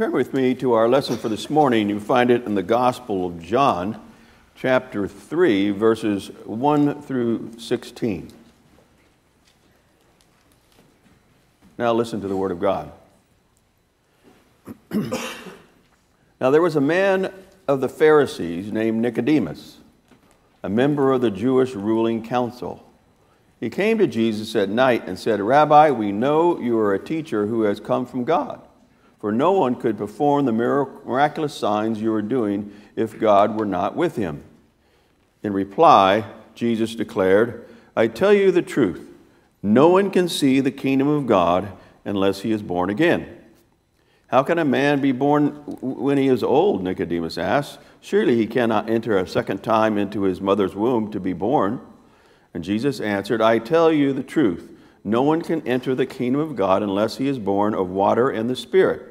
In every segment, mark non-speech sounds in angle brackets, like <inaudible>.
Turn with me to our lesson for this morning. You find it in the Gospel of John, chapter 3, verses 1 through 16. Now listen to the Word of God. <clears throat> now there was a man of the Pharisees named Nicodemus, a member of the Jewish ruling council. He came to Jesus at night and said, Rabbi, we know you are a teacher who has come from God, for no one could perform the miraculous signs you are doing if God were not with him. In reply, Jesus declared, I tell you the truth. No one can see the kingdom of God unless he is born again. How can a man be born when he is old? Nicodemus asked. Surely he cannot enter a second time into his mother's womb to be born. And Jesus answered, I tell you the truth. No one can enter the kingdom of God unless he is born of water and the Spirit.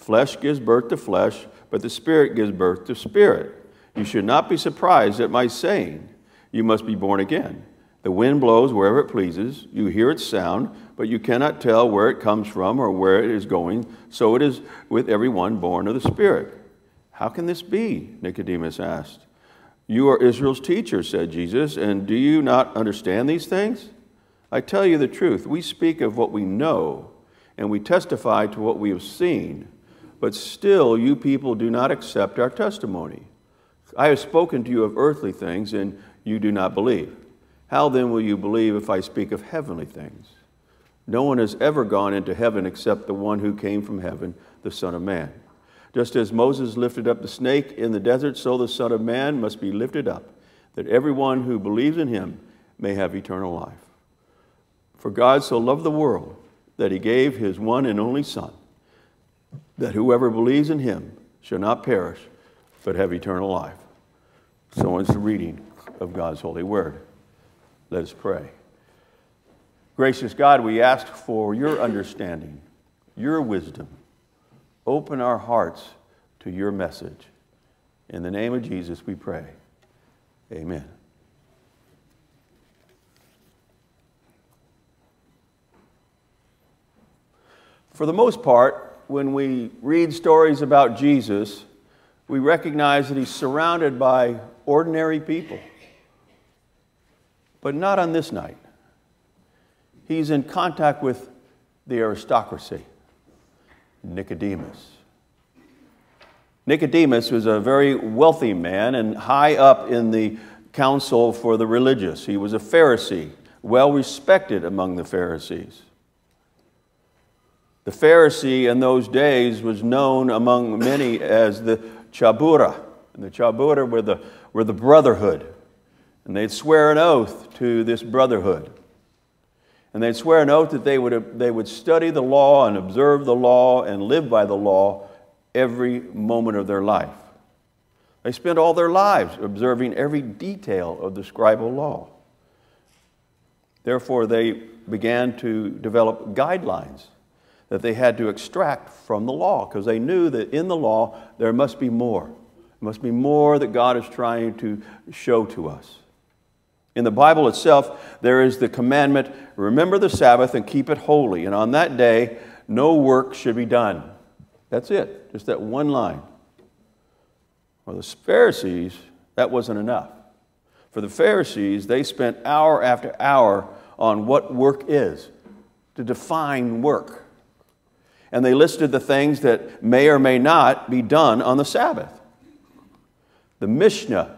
Flesh gives birth to flesh, but the Spirit gives birth to spirit. You should not be surprised at my saying, You must be born again. The wind blows wherever it pleases. You hear its sound, but you cannot tell where it comes from or where it is going. So it is with everyone born of the Spirit. How can this be? Nicodemus asked. You are Israel's teacher, said Jesus, and do you not understand these things? I tell you the truth. We speak of what we know, and we testify to what we have seen, but still you people do not accept our testimony. I have spoken to you of earthly things, and you do not believe. How then will you believe if I speak of heavenly things? No one has ever gone into heaven except the one who came from heaven, the Son of Man. Just as Moses lifted up the snake in the desert, so the Son of Man must be lifted up, that everyone who believes in him may have eternal life. For God so loved the world that he gave his one and only Son, that whoever believes in him shall not perish, but have eternal life. So ends the reading of God's holy word. Let us pray. Gracious God, we ask for your understanding, your wisdom. Open our hearts to your message. In the name of Jesus, we pray. Amen. For the most part, when we read stories about Jesus, we recognize that he's surrounded by ordinary people. But not on this night. He's in contact with the aristocracy, Nicodemus. Nicodemus was a very wealthy man and high up in the council for the religious. He was a Pharisee, well respected among the Pharisees. The Pharisee in those days was known among many as the Chabura. And the Chabura were the, were the brotherhood. And they'd swear an oath to this brotherhood. And they'd swear an oath that they would, they would study the law and observe the law and live by the law every moment of their life. They spent all their lives observing every detail of the scribal law. Therefore, they began to develop guidelines that they had to extract from the law because they knew that in the law there must be more. There must be more that God is trying to show to us. In the Bible itself, there is the commandment remember the Sabbath and keep it holy. And on that day, no work should be done. That's it, just that one line. For the Pharisees, that wasn't enough. For the Pharisees, they spent hour after hour on what work is, to define work. And they listed the things that may or may not be done on the Sabbath. The Mishnah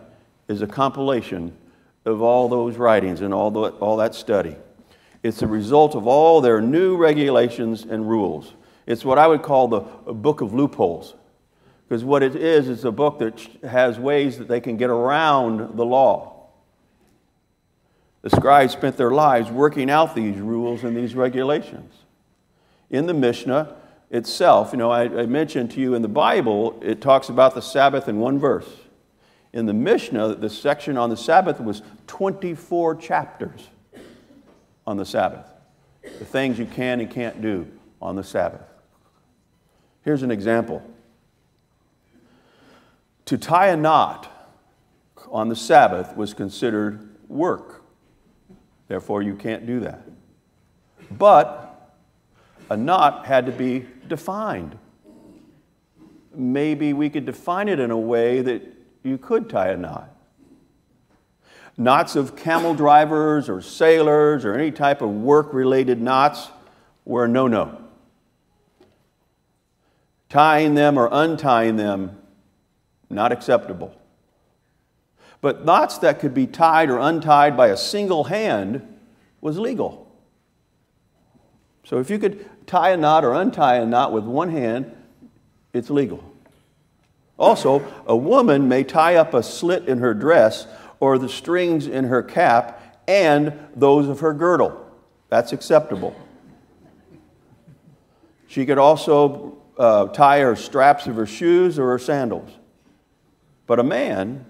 is a compilation of all those writings and all, the, all that study. It's the result of all their new regulations and rules. It's what I would call the book of loopholes. Because what it is, is a book that has ways that they can get around the law. The scribes spent their lives working out these rules and these regulations. In the Mishnah itself, you know, I, I mentioned to you in the Bible, it talks about the Sabbath in one verse. In the Mishnah, the section on the Sabbath was 24 chapters on the Sabbath. The things you can and can't do on the Sabbath. Here's an example. To tie a knot on the Sabbath was considered work. Therefore, you can't do that. But a knot had to be defined. maybe we could define it in a way that you could tie a knot. Knots of camel drivers or sailors or any type of work related knots were no no. Tying them or untying them, not acceptable. But knots that could be tied or untied by a single hand was legal. So if you could tie a knot or untie a knot with one hand, it's legal. Also, a woman may tie up a slit in her dress or the strings in her cap and those of her girdle. That's acceptable. She could also uh, tie her straps of her shoes or her sandals. But a man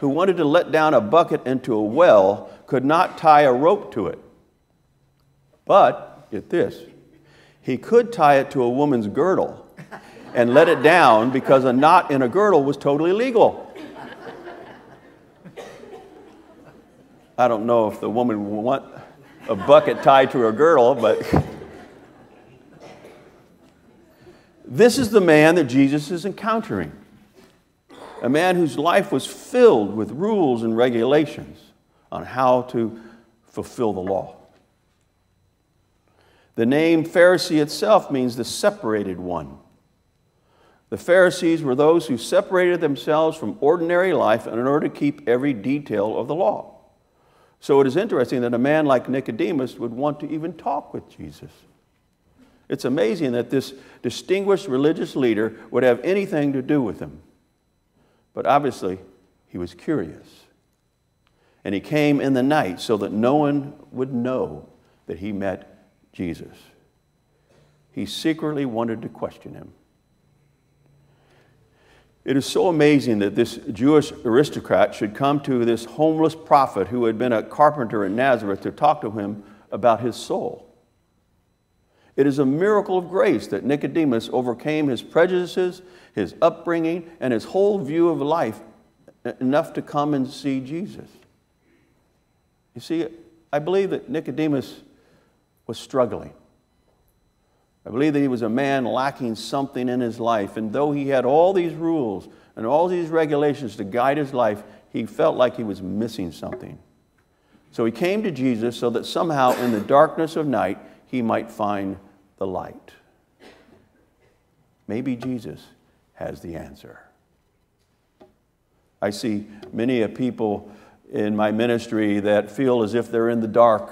who wanted to let down a bucket into a well could not tie a rope to it. But, get this, he could tie it to a woman's girdle and let it down because a knot in a girdle was totally legal. I don't know if the woman would want a bucket tied to her girdle, but this is the man that Jesus is encountering. A man whose life was filled with rules and regulations on how to fulfill the law. The name Pharisee itself means the separated one. The Pharisees were those who separated themselves from ordinary life in order to keep every detail of the law. So it is interesting that a man like Nicodemus would want to even talk with Jesus. It's amazing that this distinguished religious leader would have anything to do with him. But obviously, he was curious. And he came in the night so that no one would know that he met Jesus. He secretly wanted to question him. It is so amazing that this Jewish aristocrat should come to this homeless prophet who had been a carpenter in Nazareth to talk to him about his soul. It is a miracle of grace that Nicodemus overcame his prejudices, his upbringing, and his whole view of life enough to come and see Jesus. You see, I believe that Nicodemus was struggling. I believe that he was a man lacking something in his life. And though he had all these rules and all these regulations to guide his life, he felt like he was missing something. So he came to Jesus so that somehow in the darkness of night he might find the light. Maybe Jesus has the answer. I see many people in my ministry that feel as if they're in the dark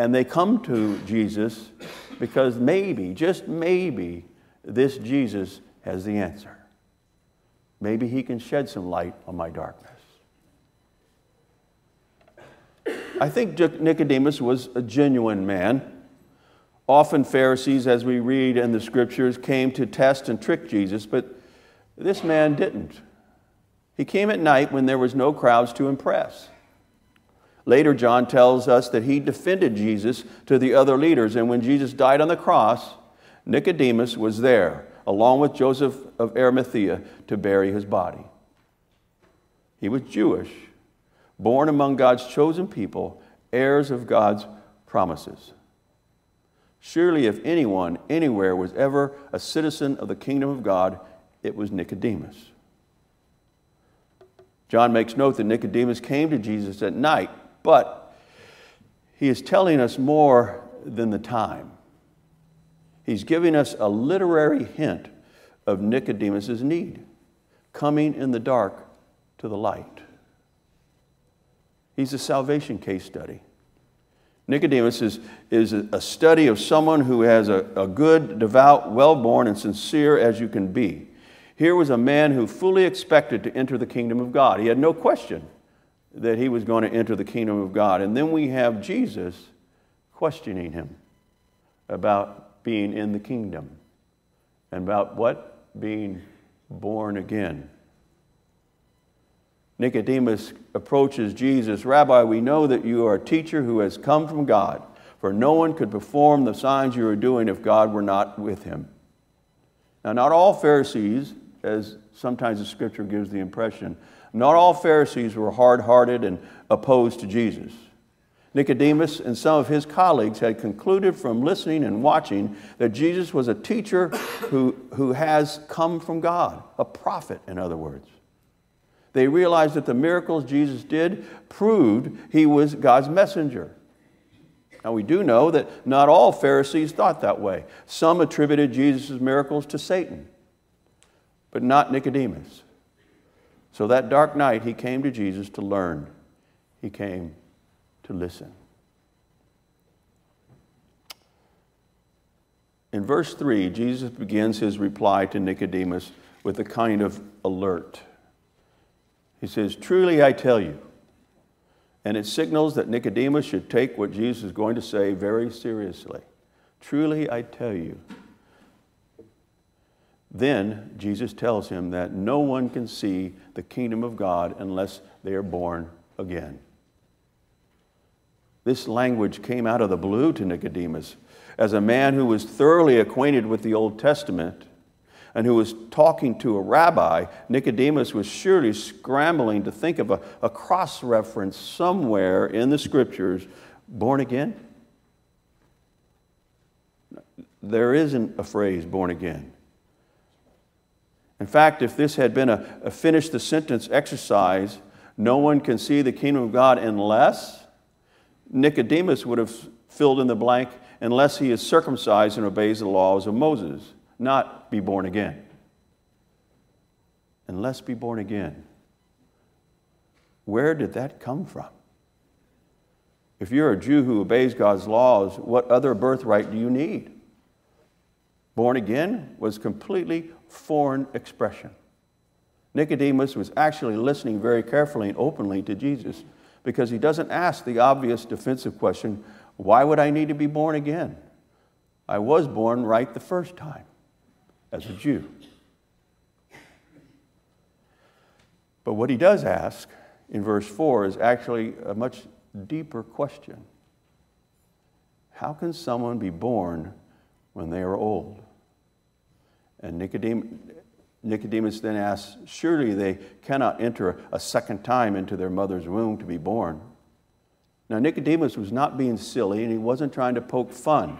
and they come to Jesus because maybe, just maybe, this Jesus has the answer. Maybe he can shed some light on my darkness. I think Nicodemus was a genuine man. Often, Pharisees, as we read in the scriptures, came to test and trick Jesus, but this man didn't. He came at night when there was no crowds to impress. Later, John tells us that he defended Jesus to the other leaders, and when Jesus died on the cross, Nicodemus was there, along with Joseph of Arimathea, to bury his body. He was Jewish, born among God's chosen people, heirs of God's promises. Surely, if anyone anywhere was ever a citizen of the kingdom of God, it was Nicodemus. John makes note that Nicodemus came to Jesus at night but he is telling us more than the time. He's giving us a literary hint of Nicodemus' need, coming in the dark to the light. He's a salvation case study. Nicodemus is, is a study of someone who has a, a good, devout, well born, and sincere as you can be. Here was a man who fully expected to enter the kingdom of God. He had no question that he was going to enter the kingdom of God. And then we have Jesus questioning him about being in the kingdom and about what? Being born again. Nicodemus approaches Jesus Rabbi, we know that you are a teacher who has come from God, for no one could perform the signs you are doing if God were not with him. Now, not all Pharisees, as sometimes the scripture gives the impression, not all Pharisees were hard hearted and opposed to Jesus. Nicodemus and some of his colleagues had concluded from listening and watching that Jesus was a teacher who, who has come from God, a prophet, in other words. They realized that the miracles Jesus did proved he was God's messenger. Now, we do know that not all Pharisees thought that way. Some attributed Jesus' miracles to Satan, but not Nicodemus. So that dark night, he came to Jesus to learn. He came to listen. In verse 3, Jesus begins his reply to Nicodemus with a kind of alert. He says, Truly I tell you, and it signals that Nicodemus should take what Jesus is going to say very seriously. Truly I tell you. Then Jesus tells him that no one can see the kingdom of God unless they are born again. This language came out of the blue to Nicodemus. As a man who was thoroughly acquainted with the Old Testament and who was talking to a rabbi, Nicodemus was surely scrambling to think of a, a cross reference somewhere in the scriptures born again. There isn't a phrase born again. In fact, if this had been a, a finish the sentence exercise, no one can see the kingdom of God unless Nicodemus would have filled in the blank unless he is circumcised and obeys the laws of Moses, not be born again. Unless be born again. Where did that come from? If you're a Jew who obeys God's laws, what other birthright do you need? Born again was completely foreign expression. Nicodemus was actually listening very carefully and openly to Jesus because he doesn't ask the obvious defensive question why would I need to be born again? I was born right the first time as a Jew. But what he does ask in verse 4 is actually a much deeper question How can someone be born when they are old? And Nicodemus, then asks, Surely they cannot enter a second time into their mother's womb to be born. Now, Nicodemus was not being silly and he wasn't trying to poke fun.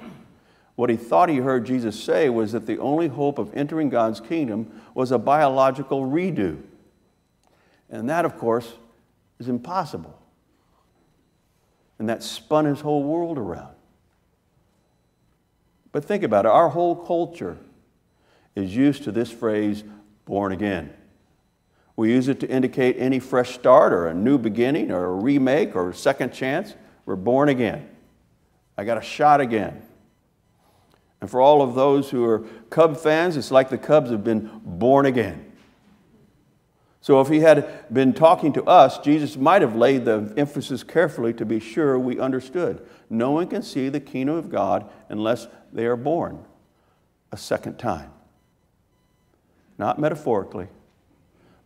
What he thought he heard Jesus say was that the only hope of entering God's kingdom was a biological redo. And that, of course, is impossible. And that spun his whole world around. But think about it our whole culture is used to this phrase, born again. We use it to indicate any fresh start or a new beginning or a remake or a second chance. We're born again. I got a shot again. And for all of those who are Cub fans, it's like the Cubs have been born again. So if he had been talking to us, Jesus might have laid the emphasis carefully to be sure we understood. No one can see the kingdom of God unless they are born a second time not metaphorically,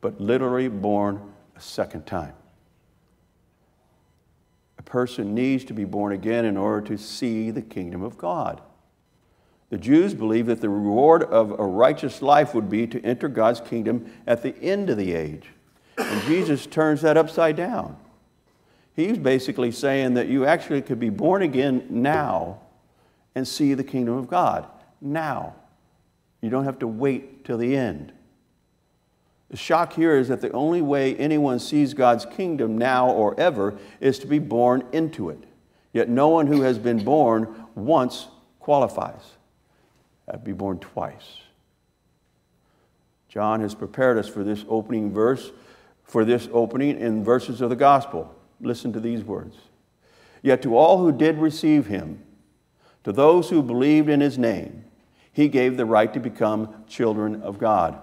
but literally born a second time. A person needs to be born again in order to see the kingdom of God. The Jews believed that the reward of a righteous life would be to enter God's kingdom at the end of the age. And Jesus turns that upside down. He's basically saying that you actually could be born again now and see the kingdom of God now. You don't have to wait till the end. The shock here is that the only way anyone sees God's kingdom now or ever is to be born into it. Yet no one who has been born once qualifies. To be born twice. John has prepared us for this opening verse, for this opening in verses of the gospel. Listen to these words. Yet to all who did receive him, to those who believed in his name, he gave the right to become children of God.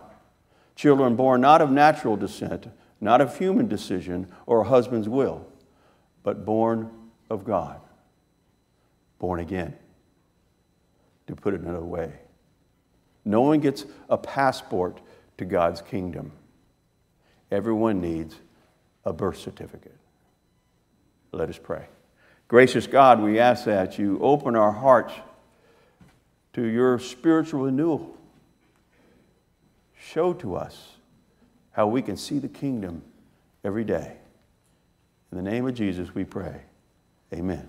Children born not of natural descent, not of human decision or a husband's will, but born of God. Born again, to put it another way. No one gets a passport to God's kingdom. Everyone needs a birth certificate. Let us pray. Gracious God, we ask that you open our hearts to your spiritual renewal. Show to us how we can see the kingdom every day. In the name of Jesus, we pray. Amen.